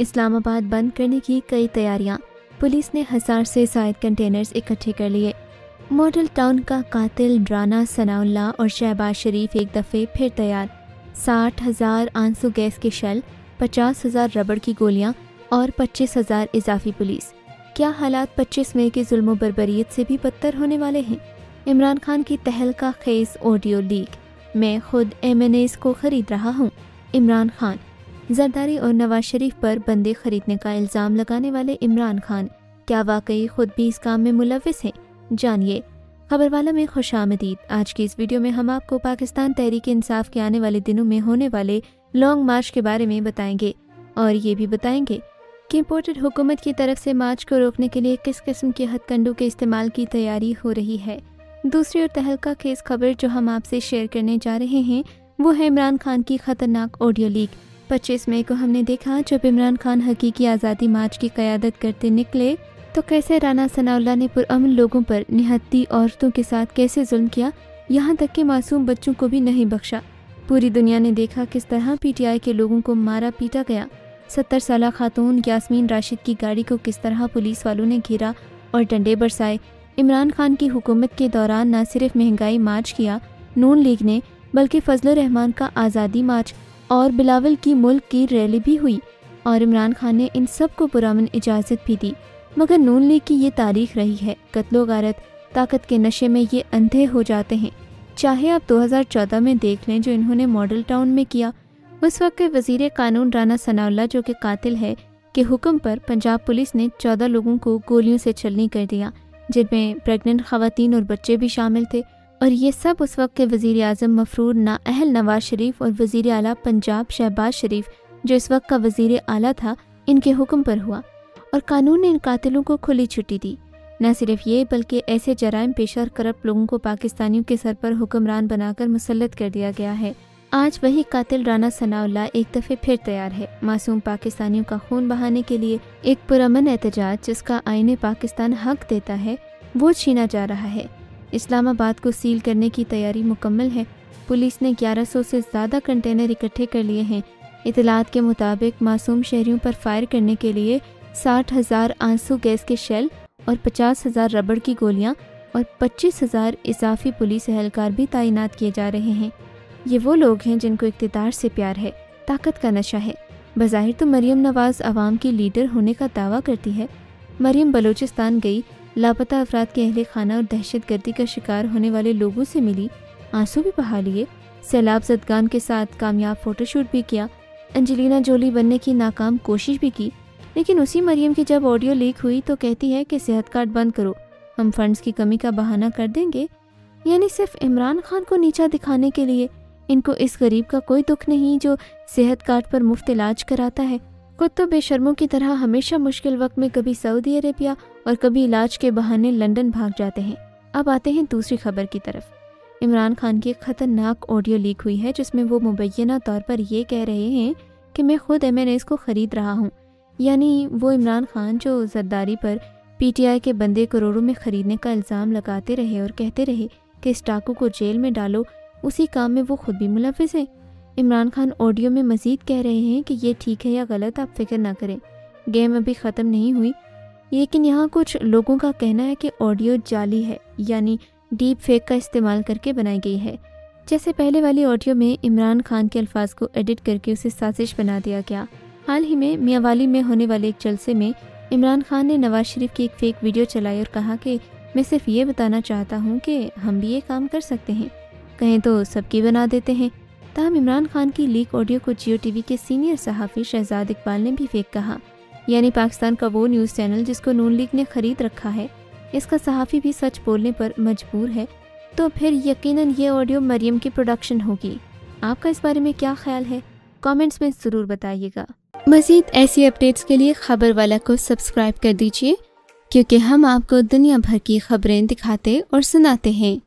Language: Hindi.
इस्लामाबाद बंद करने की कई तैयारियाँ। पुलिस ने हज़ार से जायद कंटेनर्स इकट्ठे कर लिए। मॉडल टाउन का कातिल ड्राना सनाउल्ला और शहबाज शरीफ एक दफ़े फिर तैयार। साठ हज़ार आँसू गैस के शल, पचास हज़ार रबड़ की गोलियाँ और पच्चीस हज़ार इजाफी पुलिस। क्या हालात 25 मई के जुल्म बरबरीत से भी बदतर होने वाले हैं? इमरान खान की तहलका खेस ऑडियो लीक। मैं खुद एम को खरीद रहा हूँ। इमरान खान जरदारी और नवाज़ शरीफ पर बंदे खरीदने का इल्ज़ाम लगाने वाले इमरान खान, क्या वाकई खुद भी इस काम में मुलविस हैं? जानिए। खबर वाला में खुश आमदीद। आज की इस वीडियो में हम आपको पाकिस्तान तहरीक इंसाफ के आने वाले दिनों में होने वाले लॉन्ग मार्च के बारे में बताएँगे। और ये भी बताएँगे कि इम्पोर्टेड हुकूमत की तरफ़ से मार्च को रोकने के लिए किस किस्म के हथकंडों के इस्तेमाल की तैयारी हो रही है। दूसरी और तहलका खेस खबर जो हम आपसे शेयर करने जा रहे हैं, वो है इमरान खान की खतरनाक ऑडियो लीक 25 मई को हमने देखा, जब इमरान खान हकीकी आज़ादी मार्च की क्यादत करते निकले तो कैसे राना सनाउल्ला ने पुरअमन लोगों पर निहत्ती औरतों के साथ कैसे जुल्म किया, यहाँ तक कि मासूम बच्चों को भी नहीं बख्शा। पूरी दुनिया ने देखा किस तरह पीटीआई के लोगों को मारा पीटा गया। सत्तर साल खातून यासमीन राशिद की गाड़ी को किस तरह पुलिस वालों ने घेरा और डंडे बरसाए। इमरान खान की हुकूमत के दौरान न सिर्फ़ महँगाई मार्च किया नून लीग ने, बल्कि फजल रहमान का आज़ादी मार्च और बिलावल की मुल्क की रैली भी हुई और इमरान खान ने इन सबको पुरान इजाज़त भी दी। मगर नून लीग की ये तारीख रही है, कत्लो गारत, ताकत के नशे में ये अंधे हो जाते हैं। चाहे आप 2014 में देख लें जो इन्होंने मॉडल टाउन में किया, उस वक्त के वज़ीर कानून राना सनाउल्ला जो कि कातिल है, के हुक्म पर पंजाब पुलिस ने चौदह लोगों को गोलियों से छलनी कर दिया, जिनमें प्रेग्नेंट खातन और बच्चे भी शामिल थे। और ये सब उस वक्त के वज़ीर अजम मफरूर ना अहल नवाज़ शरीफ और वज़ीर अला पंजाब शहबाज शरीफ, जो इस वक्त का वज़ीर अला था, इनके हुक्म पर हुआ और कानून ने इन कातिलों को खुली छुट्टी दी। न सिर्फ़ ये, बल्कि ऐसे जराइम पेशा और करप्ट लोगों को पाकिस्तानियों के सर पर हुक्मरान बनाकर मुसलत कर दिया गया है। आज वही कातिल राना सनाउल्ला एक दफ़े फिर तैयार है। मासूम पाकिस्तानियों का खून बहाने के लिए एक पुरमन एहतजाज, जिसका आईने पाकिस्तान हक देता है, वो छीना जा रहा है। इस्लामाबाद को सील करने की तैयारी मुकम्मल है। पुलिस ने 1100 से ज़्यादा कंटेनर इकट्ठे कर लिए हैं। इतलात के मुताबिक मासूम शहरियों पर फायर करने के लिए साठ हज़ार आँसू, गैस के शेल और पचास हज़ार रबड़ की गोलियाँ और पच्चीस हज़ार इजाफी पुलिस एहलकार भी तैनात किए जा रहे हैं। ये वो लोग हैं जिनको इकतदार से प्यार है, ताकत का नशा है। बज़ाहिर तो मरियम नवाज़ आवाम की लीडर होने का दावा करती है। मरियम बलूचिस्तान गई लापता अफराद के अहल खाना और दहशत गर्दी का शिकार होने वाले लोगों से मिली, आँसू भी बहा लिए। सैलाब जदगान के साथ कामयाब फोटोशूट भी किया। अंजलिना जोली बनने की नाकाम कोशिश भी की, लेकिन उसी मरियम की जब ऑडियो लीक हुई तो कहती है कि सेहत कार्ड बंद करो, हम फंड्स की कमी का बहाना कर देंगे। यानी सिर्फ़ इमरान खान को नीचा दिखाने के लिए, इनको इस गरीब का कोई दुख नहीं जो सेहत कार्ड पर मुफ़्त इलाज कराता है। खुद तो बेशर्मों की तरह हमेशा मुश्किल वक्त में कभी सऊदी अरेबिया और कभी इलाज के बहाने लंदन भाग जाते हैं। अब आते हैं दूसरी खबर की तरफ़। इमरान खान की एक खतरनाक ऑडियो लीक हुई है, जिसमें वो मुबैना तौर पर ये कह रहे हैं कि मैं खुद एम एन को ख़रीद रहा हूँ। यानी वो इमरान खान जो जरदारी पर पीटीआई के बंदे करोड़ों में ख़रीदने का इल्ज़ाम लगाते रहे और कहते रहे कि इस टाकू को जेल में डालो, उसी काम में वो खुद भी मुलविस है। इमरान खान ऑडियो में मजीद कह रहे हैं कि ये ठीक है या गलत, आप फ़िक्र ना करें। गेम अभी ख़त्म नहीं हुई लेकिन यहाँ कुछ लोगों का कहना है कि ऑडियो जाली है, यानी डीप फेक का इस्तेमाल करके बनाई गई है। जैसे पहले वाली ऑडियो में इमरान खान के अल्फाज को एडिट करके उसे साजिश बना दिया गया। हाल ही में मियावाली में होने वाले एक जलसे में इमरान खान ने नवाज़ शरीफ की एक फेक वीडियो चलाई और कहा कि, मैं सिर्फ़ ये बताना चाहता हूँ कि हम भी ये काम कर सकते हैं। कहें तो सबकी बना देते हैं। तहम इमरान खान की लीक ऑडियो को जियो टीवी के सीनियर सहाफ़ी शहजाद इकबाल ने भी फेक कहा। यानी पाकिस्तान का वो न्यूज़ चैनल जिसको नून लीग ने खरीद रखा है। इसका सहाफ़ी भी सच बोलने पर मजबूर है। तो फिर यकीनन ये ऑडियो मरियम की प्रोडक्शन होगी। आपका इस बारे में क्या ख्याल है? कमेंट्स में ज़रूर बताइएगा। मज़ीद ऐसी अपडेट्स के लिए खबर वाला को सब्सक्राइब कर दीजिए, क्योंकि हम आपको दुनिया भर की खबरें दिखाते और सुनाते हैं।